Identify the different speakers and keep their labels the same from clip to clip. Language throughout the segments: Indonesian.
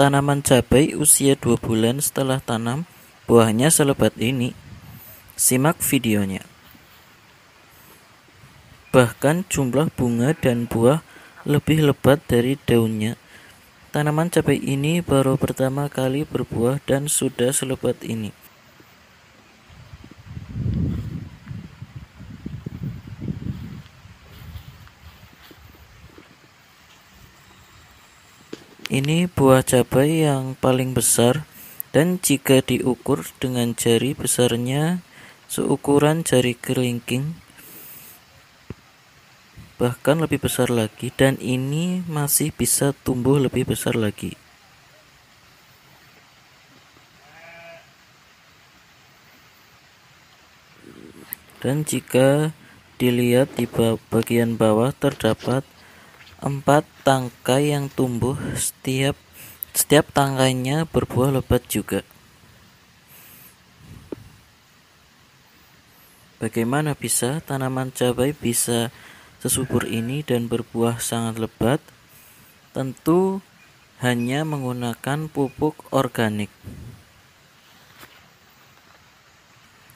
Speaker 1: tanaman cabai usia 2 bulan setelah tanam buahnya selebat ini. Simak videonya. Bahkan jumlah bunga dan buah lebih lebat dari daunnya. Tanaman cabai ini baru pertama kali berbuah dan sudah selebat ini. Ini buah cabai yang paling besar dan jika diukur dengan jari besarnya seukuran jari kelingking bahkan lebih besar lagi dan ini masih bisa tumbuh lebih besar lagi. Dan jika dilihat di bagian bawah terdapat empat tangkai yang tumbuh setiap setiap tangkainya berbuah lebat juga. Bagaimana bisa tanaman cabai bisa sesubur ini dan berbuah sangat lebat? Tentu hanya menggunakan pupuk organik.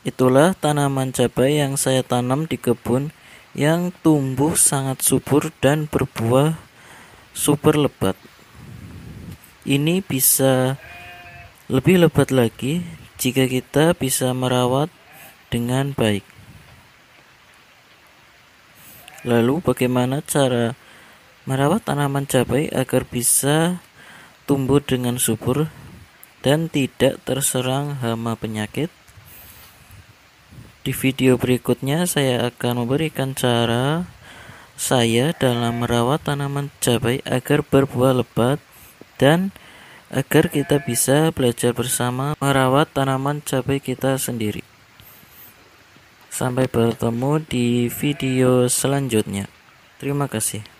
Speaker 1: Itulah tanaman cabai yang saya tanam di kebun yang tumbuh sangat subur dan berbuah super lebat. Ini bisa lebih lebat lagi jika kita bisa merawat dengan baik. Lalu bagaimana cara merawat tanaman cabai agar bisa tumbuh dengan subur dan tidak terserang hama penyakit? Di video berikutnya saya akan memberikan cara saya dalam merawat tanaman cabai agar berbuah lebat dan agar kita bisa belajar bersama merawat tanaman cabai kita sendiri. Sampai bertemu di video selanjutnya. Terima kasih.